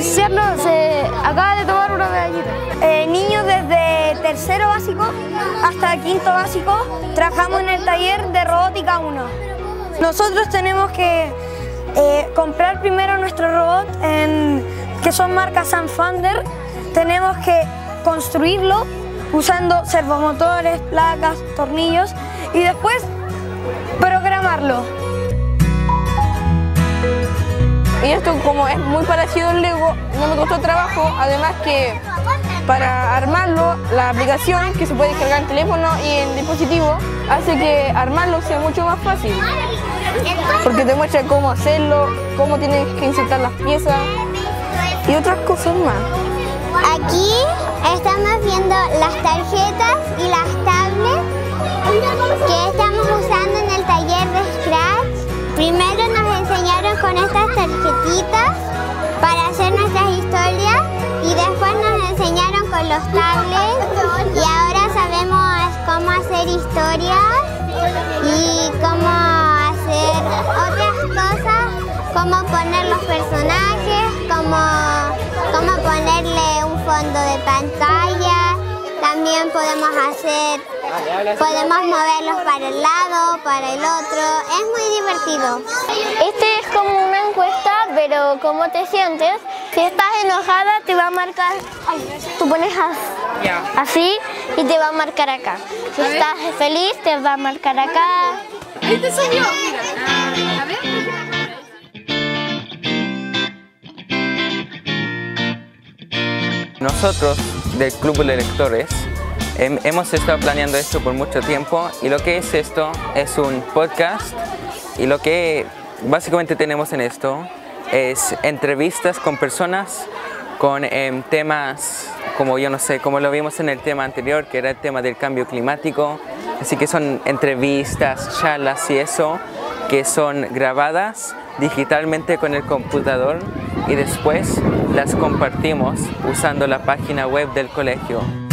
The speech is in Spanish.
Cerno se eh, acaba de tomar una medallita. Eh, niños desde tercero básico hasta quinto básico trabajamos en el taller de robótica 1. Nosotros tenemos que eh, comprar primero nuestro robot, que son marcas Sanfander. Tenemos que construirlo usando servomotores, placas, tornillos y después como es muy parecido al Lego, no me costó trabajo, además que para armarlo, la aplicación que se puede descargar en teléfono y en dispositivo hace que armarlo sea mucho más fácil. Porque te muestra cómo hacerlo, cómo tienes que insertar las piezas y otras cosas más. Aquí estamos viendo las tarjetas y las tablets historias y cómo hacer otras cosas, cómo poner los personajes, cómo, cómo ponerle un fondo de pantalla. También podemos hacer, podemos moverlos para el lado, para el otro. Es muy divertido. Este es como una encuesta, pero ¿cómo te sientes? Si estás enojada te va a marcar, tú pones así y te va a marcar acá. Si estás feliz te va a marcar acá. Este soy yo, mira. A ver. Nosotros del Club de Lectores hem- hemos estado planeando esto por mucho tiempo y lo que es esto es un podcast y lo que básicamente tenemos en esto es entrevistas con personas con em, temas como yo no sé, como lo vimos en el tema anterior que era el tema del cambio climático, así que son entrevistas, charlas y eso que son grabadas digitalmente con el computador y después las compartimos usando la página web del colegio.